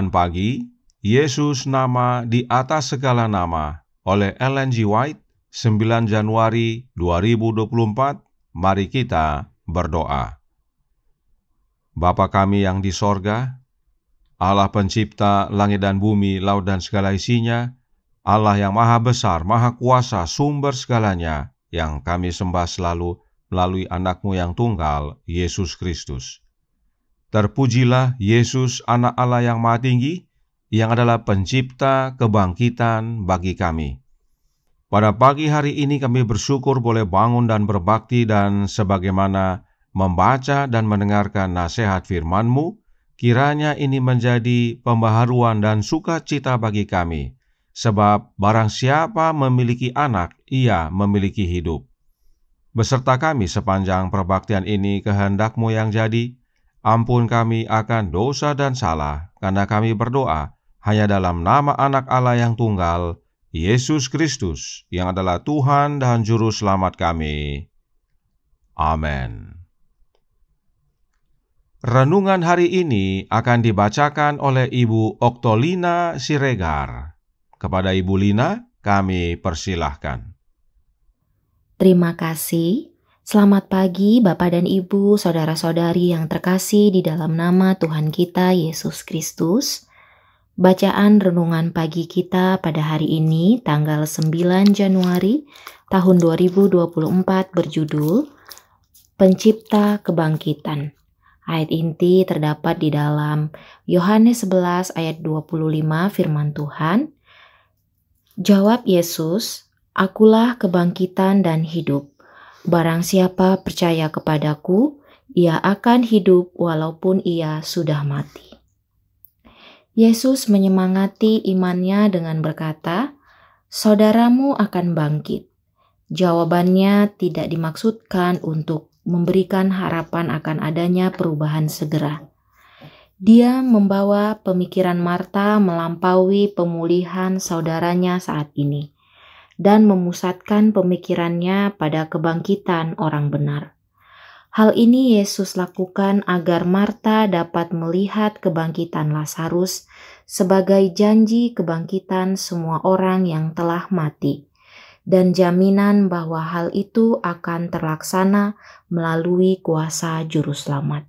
Renungan Pagi, Yesus Nama di Atas Segala Nama oleh Ellen G. White, 9 Januari 2024. Mari kita berdoa. Bapa kami yang di sorga, Allah pencipta langit dan bumi, laut dan segala isinya, Allah yang maha besar, maha kuasa, sumber segalanya, yang kami sembah selalu melalui anakmu yang tunggal, Yesus Kristus. Terpujilah Yesus anak Allah yang maha tinggi, yang adalah pencipta kebangkitan bagi kami. Pada pagi hari ini kami bersyukur boleh bangun dan berbakti dan sebagaimana membaca dan mendengarkan nasihat firman-Mu, kiranya ini menjadi pembaharuan dan sukacita bagi kami, sebab barang siapa memiliki anak, ia memiliki hidup. Beserta kami sepanjang perbaktian ini kehendak-Mu yang jadi, Ampun kami akan dosa dan salah, karena kami berdoa hanya dalam nama anak Allah yang tunggal, Yesus Kristus, yang adalah Tuhan dan Juru Selamat kami. Amin. Renungan hari ini akan dibacakan oleh Ibu Oktolina Siregar. Kepada Ibu Lina, kami persilahkan. Terima kasih. Selamat pagi Bapak dan Ibu, saudara-saudari yang terkasih di dalam nama Tuhan kita Yesus Kristus. Bacaan renungan pagi kita pada hari ini tanggal 9 Januari tahun 2024 berjudul Pencipta Kebangkitan. Ayat inti terdapat di dalam Yohanes 11 ayat 25 firman Tuhan. Jawab Yesus, Akulah kebangkitan dan hidup. Barang siapa percaya kepadaku, ia akan hidup walaupun ia sudah mati. Yesus menyemangati imannya dengan berkata, "Saudaramu akan bangkit." Jawabannya tidak dimaksudkan untuk memberikan harapan akan adanya perubahan segera. Dia membawa pemikiran Marta melampaui pemulihan saudaranya saat ini dan memusatkan pemikirannya pada kebangkitan orang benar. Hal ini Yesus lakukan agar Marta dapat melihat kebangkitan Lazarus sebagai janji kebangkitan semua orang yang telah mati dan jaminan bahwa hal itu akan terlaksana melalui kuasa Juru Selamat.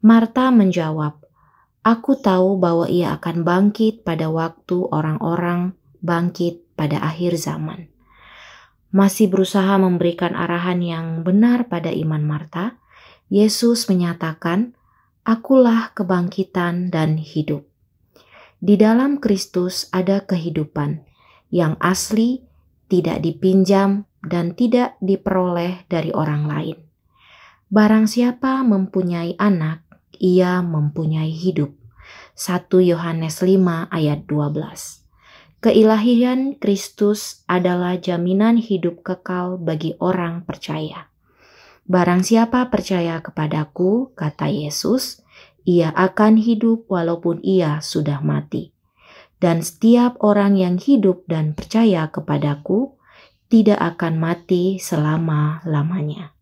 Marta menjawab, "Aku tahu bahwa ia akan bangkit pada waktu orang-orang bangkit pada akhir zaman. Masih berusaha memberikan arahan yang benar pada iman Marta, Yesus menyatakan, "Akulah kebangkitan dan hidup." Di dalam Kristus ada kehidupan yang asli, tidak dipinjam, dan tidak diperoleh dari orang lain. Barang siapa mempunyai anak, ia mempunyai hidup. 1 Yohanes 5 ayat 12. Keilahian Kristus adalah jaminan hidup kekal bagi orang percaya. Barang siapa percaya kepadaku, kata Yesus, ia akan hidup walaupun ia sudah mati. Dan setiap orang yang hidup dan percaya kepadaku tidak akan mati selama-lamanya.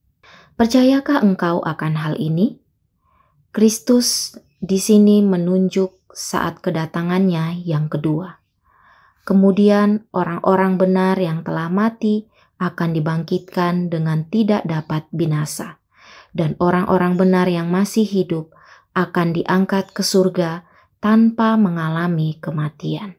Percayakah engkau akan hal ini? Kristus di sini menunjuk saat kedatangannya yang kedua. Kemudian orang-orang benar yang telah mati akan dibangkitkan dengan tidak dapat binasa, dan orang-orang benar yang masih hidup akan diangkat ke surga tanpa mengalami kematian.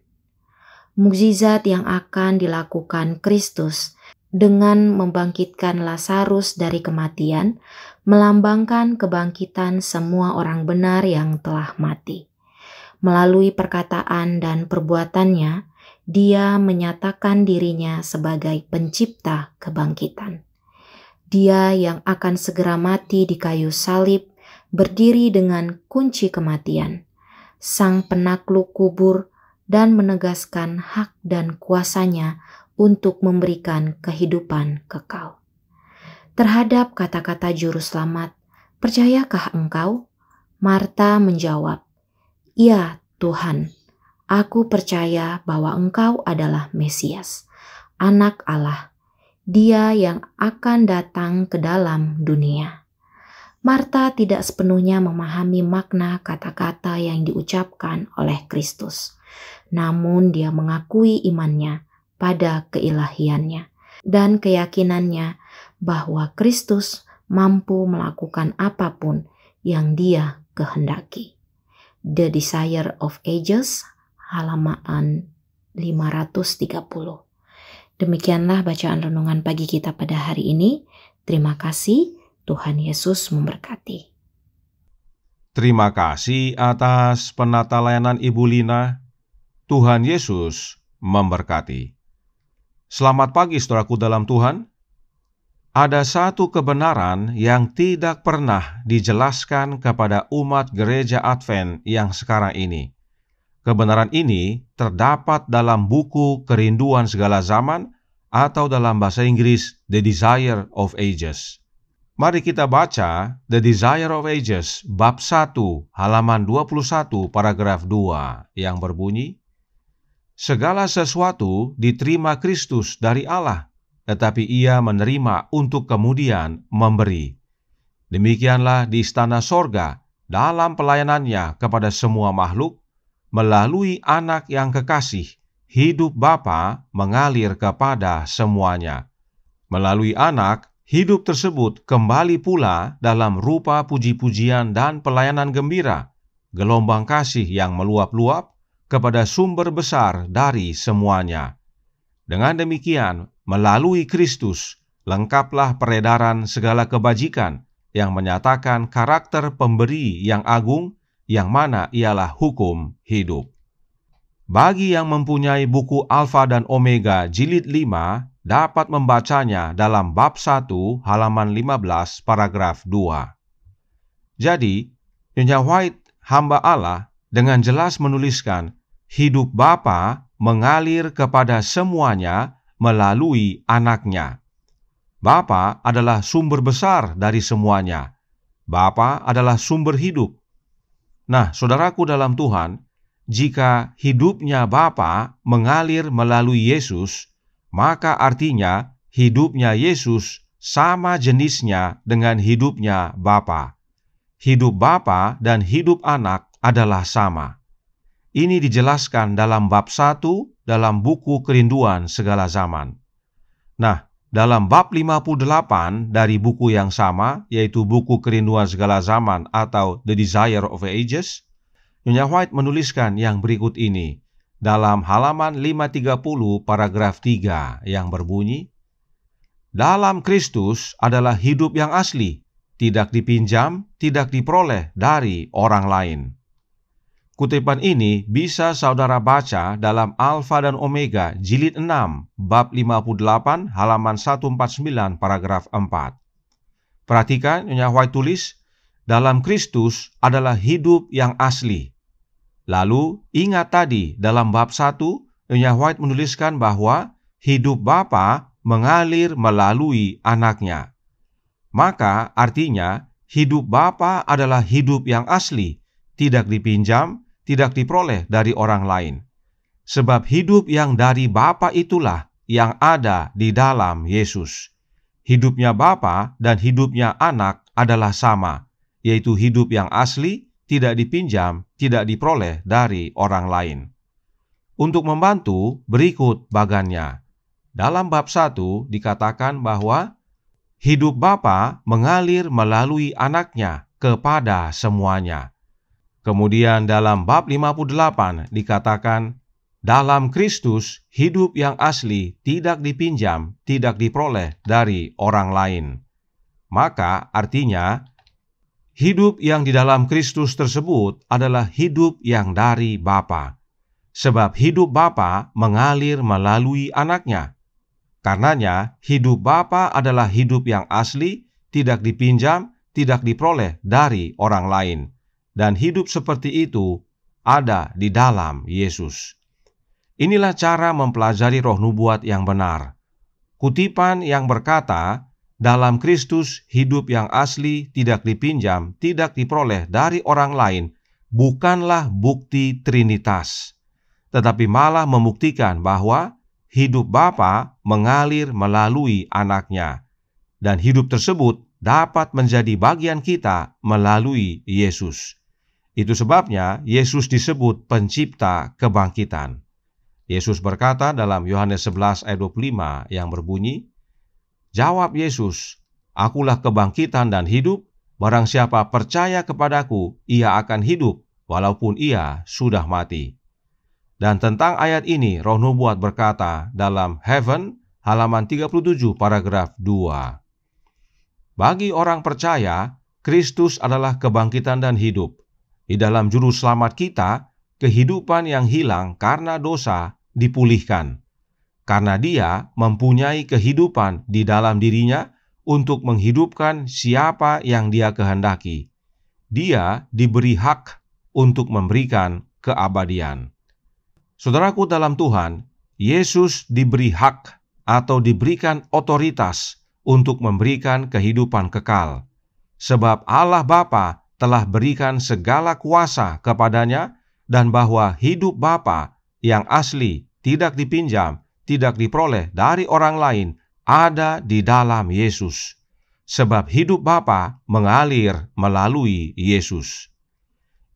Mukjizat yang akan dilakukan Kristus dengan membangkitkan Lazarus dari kematian melambangkan kebangkitan semua orang benar yang telah mati. Melalui perkataan dan perbuatannya, dia menyatakan dirinya sebagai pencipta kebangkitan. Dia yang akan segera mati di kayu salib berdiri dengan kunci kematian, sang penakluk kubur dan menegaskan hak dan kuasanya untuk memberikan kehidupan kekal. Terhadap kata-kata juru selamat, percayakah engkau? Marta menjawab, "Ya, Tuhan." Aku percaya bahwa Engkau adalah Mesias, Anak Allah, Dia yang akan datang ke dalam dunia. Marta tidak sepenuhnya memahami makna kata-kata yang diucapkan oleh Kristus, namun dia mengakui imannya pada keilahiannya dan keyakinannya bahwa Kristus mampu melakukan apa pun yang Dia kehendaki. The Desire of Ages halaman 530. Demikianlah bacaan renungan pagi kita pada hari ini. Terima kasih, Tuhan Yesus memberkati. Terima kasih atas penata layanan Ibu Lina. Tuhan Yesus memberkati. Selamat pagi saudaraku dalam Tuhan. Ada satu kebenaran yang tidak pernah dijelaskan kepada umat gereja Advent yang sekarang ini Kebenaran ini terdapat dalam buku Kerinduan Segala Zaman atau dalam bahasa Inggris The Desire of Ages. Mari kita baca The Desire of Ages bab 1 halaman 21 paragraf 2 yang berbunyi Segala sesuatu diterima Kristus dari Allah, tetapi ia menerima untuk kemudian memberi. Demikianlah di istana sorga dalam pelayanannya kepada semua makhluk melalui anak yang kekasih, hidup Bapa mengalir kepada semuanya. Melalui anak, hidup tersebut kembali pula dalam rupa puji-pujian dan pelayanan gembira, gelombang kasih yang meluap-luap kepada sumber besar dari semuanya. Dengan demikian, melalui Kristus, lengkaplah peredaran segala kebajikan yang menyatakan karakter pemberi yang agung yang mana ialah hukum hidup. Bagi yang mempunyai buku Alfa dan Omega jilid 5 dapat membacanya dalam bab 1 halaman 15 paragraf 2. Jadi, Nyonya White, hamba Allah, dengan jelas menuliskan hidup Bapa mengalir kepada semuanya melalui anaknya. Bapa adalah sumber besar dari semuanya. Bapa adalah sumber hidup Nah, saudaraku dalam Tuhan, jika hidupnya Bapa mengalir melalui Yesus, maka artinya hidupnya Yesus sama jenisnya dengan hidupnya Bapa. Hidup Bapa dan hidup anak adalah sama. Ini dijelaskan dalam bab 1 dalam buku Kerinduan Segala Zaman. Nah, dalam bab 58 dari buku yang sama, yaitu buku Kerinduan Segala Zaman atau The Desire of Ages, Nyonya White menuliskan yang berikut ini dalam halaman 530 paragraf 3 yang berbunyi, Dalam Kristus adalah hidup yang asli, tidak dipinjam, tidak diperoleh dari orang lain. Kutipan ini bisa saudara baca dalam Alfa dan Omega jilid 6 bab 58 halaman 149 paragraf 4. Perhatikan White tulis, dalam Kristus adalah hidup yang asli. Lalu ingat tadi dalam bab 1 Nyonya White menuliskan bahwa hidup Bapa mengalir melalui anaknya. Maka artinya hidup Bapa adalah hidup yang asli, tidak dipinjam, tidak diperoleh dari orang lain. Sebab hidup yang dari Bapa itulah yang ada di dalam Yesus. Hidupnya Bapa dan hidupnya anak adalah sama, yaitu hidup yang asli, tidak dipinjam, tidak diperoleh dari orang lain. Untuk membantu, berikut bagannya. Dalam bab 1 dikatakan bahwa hidup Bapa mengalir melalui anaknya kepada semuanya. Kemudian dalam bab 58 dikatakan, dalam Kristus hidup yang asli tidak dipinjam, tidak diperoleh dari orang lain. Maka artinya, hidup yang di dalam Kristus tersebut adalah hidup yang dari Bapa. Sebab hidup Bapa mengalir melalui anaknya. Karenanya, hidup Bapa adalah hidup yang asli, tidak dipinjam, tidak diperoleh dari orang lain. Dan hidup seperti itu ada di dalam Yesus. Inilah cara mempelajari roh nubuat yang benar. Kutipan yang berkata, dalam Kristus hidup yang asli tidak dipinjam, tidak diperoleh dari orang lain, bukanlah bukti trinitas, tetapi malah membuktikan bahwa hidup Bapa mengalir melalui anaknya, dan hidup tersebut dapat menjadi bagian kita melalui Yesus. Itu sebabnya Yesus disebut pencipta kebangkitan. Yesus berkata dalam Yohanes 11 ayat 25 yang berbunyi, Jawab Yesus, Akulah kebangkitan dan hidup, barang siapa percaya kepadaku, ia akan hidup, walaupun ia sudah mati. Dan tentang ayat ini, Roh Nubuat berkata dalam Heaven, halaman 37 paragraf 2. Bagi orang percaya, Kristus adalah kebangkitan dan hidup. Di dalam juru selamat kita, kehidupan yang hilang karena dosa dipulihkan. Karena dia mempunyai kehidupan di dalam dirinya untuk menghidupkan siapa yang dia kehendaki. Dia diberi hak untuk memberikan keabadian. Saudaraku dalam Tuhan, Yesus diberi hak atau diberikan otoritas untuk memberikan kehidupan kekal. Sebab Allah Bapa telah berikan segala kuasa kepadanya dan bahwa hidup Bapa yang asli tidak dipinjam, tidak diperoleh dari orang lain ada di dalam Yesus. Sebab hidup Bapa mengalir melalui Yesus.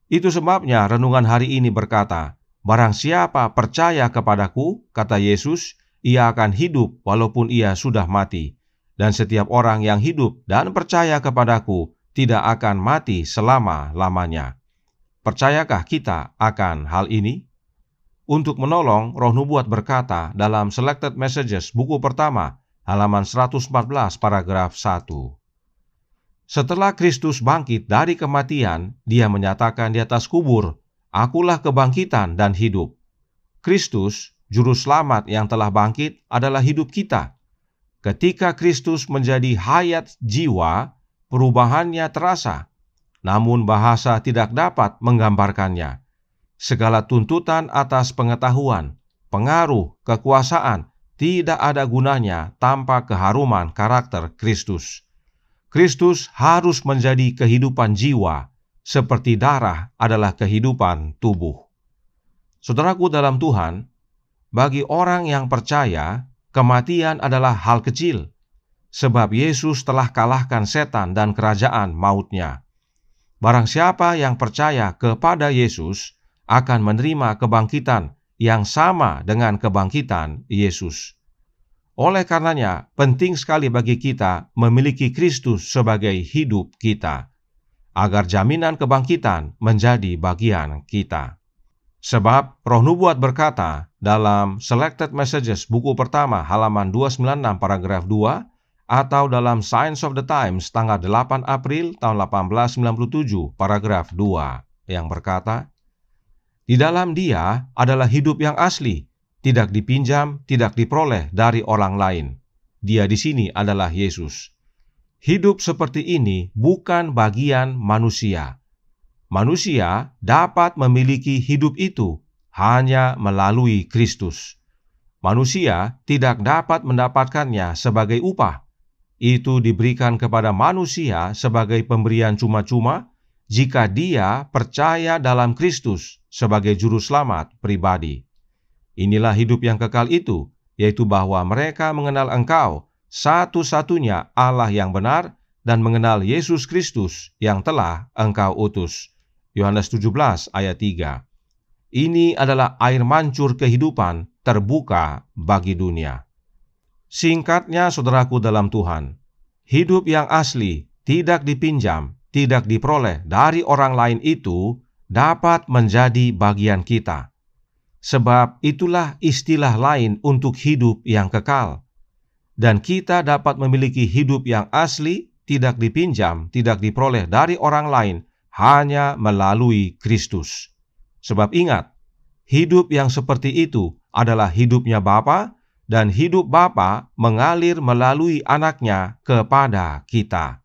Itu sebabnya renungan hari ini berkata, Barang siapa percaya kepadaku, kata Yesus, ia akan hidup walaupun ia sudah mati. Dan setiap orang yang hidup dan percaya kepadaku tidak akan mati selama-lamanya. Percayakah kita akan hal ini? Untuk menolong, Roh Nubuat berkata dalam Selected Messages buku pertama, halaman 114 paragraf 1. Setelah Kristus bangkit dari kematian, dia menyatakan di atas kubur Akulah kebangkitan dan hidup. Kristus, juru selamat yang telah bangkit, adalah hidup kita. Ketika Kristus menjadi hayat jiwa, perubahannya terasa, namun bahasa tidak dapat menggambarkannya. Segala tuntutan atas pengetahuan, pengaruh, kekuasaan tidak ada gunanya tanpa keharuman karakter Kristus. Kristus harus menjadi kehidupan jiwa seperti darah adalah kehidupan tubuh. Saudaraku dalam Tuhan, bagi orang yang percaya, kematian adalah hal kecil, sebab Yesus telah kalahkan setan dan kerajaan mautnya. Barang siapa yang percaya kepada Yesus akan menerima kebangkitan yang sama dengan kebangkitan Yesus. Oleh karenanya, penting sekali bagi kita memiliki Kristus sebagai hidup kita agar jaminan kebangkitan menjadi bagian kita. Sebab roh nubuat berkata dalam Selected Messages buku pertama halaman 296 paragraf 2 atau dalam Science of the Times tanggal 8 April tahun 1897 paragraf 2 yang berkata, Di dalam dia adalah hidup yang asli, tidak dipinjam, tidak diperoleh dari orang lain. Dia di sini adalah Yesus. Hidup seperti ini bukan bagian manusia. Manusia dapat memiliki hidup itu hanya melalui Kristus. Manusia tidak dapat mendapatkannya sebagai upah. Itu diberikan kepada manusia sebagai pemberian cuma-cuma jika dia percaya dalam Kristus sebagai juru selamat pribadi. Inilah hidup yang kekal itu, yaitu bahwa mereka mengenal Engkau, satu-satunya Allah yang benar, dan mengenal Yesus Kristus yang telah Engkau utus. Yohanes 17 ayat 3. Ini adalah air mancur kehidupan terbuka bagi dunia. Singkatnya, saudaraku dalam Tuhan, hidup yang asli tidak dipinjam, tidak diperoleh dari orang lain itu dapat menjadi bagian kita. Sebab itulah istilah lain untuk hidup yang kekal. Dan kita dapat memiliki hidup yang asli, tidak dipinjam, tidak diperoleh dari orang lain, hanya melalui Kristus. Sebab ingat, hidup yang seperti itu adalah hidupnya Bapa dan hidup Bapa mengalir melalui anaknya kepada kita.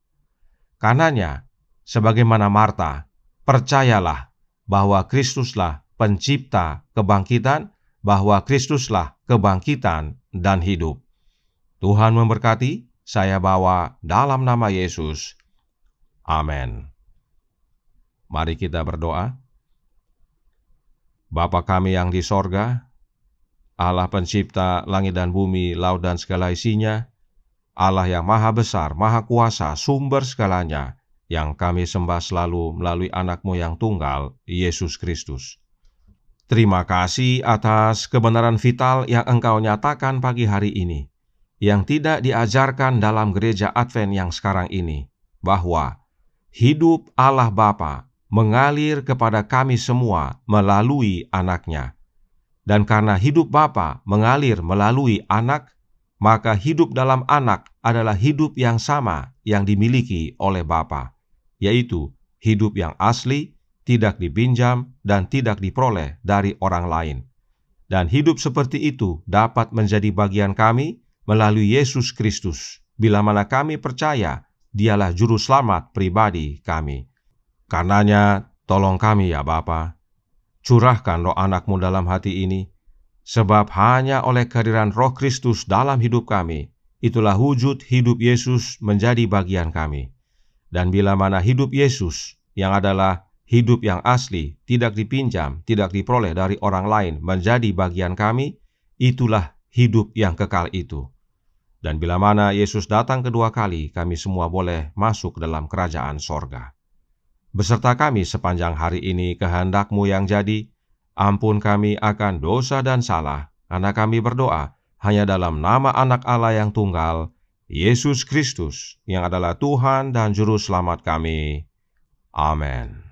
Karenanya, sebagaimana Marta, percayalah bahwa Kristuslah pencipta kebangkitan, bahwa Kristuslah kebangkitan dan hidup. Tuhan memberkati, saya bawa dalam nama Yesus. Amin. Mari kita berdoa. Bapa kami yang di sorga, Allah pencipta langit dan bumi, laut dan segala isinya, Allah yang maha besar, maha kuasa, sumber segalanya, yang kami sembah selalu melalui anakmu yang tunggal, Yesus Kristus. Terima kasih atas kebenaran vital yang engkau nyatakan pagi hari ini, yang tidak diajarkan dalam gereja Advent yang sekarang ini, bahwa hidup Allah Bapa mengalir kepada kami semua melalui anaknya dan karena hidup Bapa mengalir melalui anak, maka hidup dalam anak adalah hidup yang sama yang dimiliki oleh Bapa, yaitu hidup yang asli, tidak dipinjam, dan tidak diperoleh dari orang lain. Dan hidup seperti itu dapat menjadi bagian kami melalui Yesus Kristus, bila mana kami percaya dialah juru selamat pribadi kami. Karenanya, tolong kami ya Bapa, Curahkan roh anakmu dalam hati ini, sebab hanya oleh kehadiran roh Kristus dalam hidup kami, itulah wujud hidup Yesus menjadi bagian kami. Dan bila mana hidup Yesus, yang adalah hidup yang asli, tidak dipinjam, tidak diperoleh dari orang lain, menjadi bagian kami, itulah hidup yang kekal itu. Dan bila mana Yesus datang kedua kali, kami semua boleh masuk dalam kerajaan sorga beserta kami sepanjang hari ini kehendakmu yang jadi, ampun kami akan dosa dan salah, karena kami berdoa hanya dalam nama anak Allah yang tunggal, Yesus Kristus, yang adalah Tuhan dan Juru Selamat kami. Amin.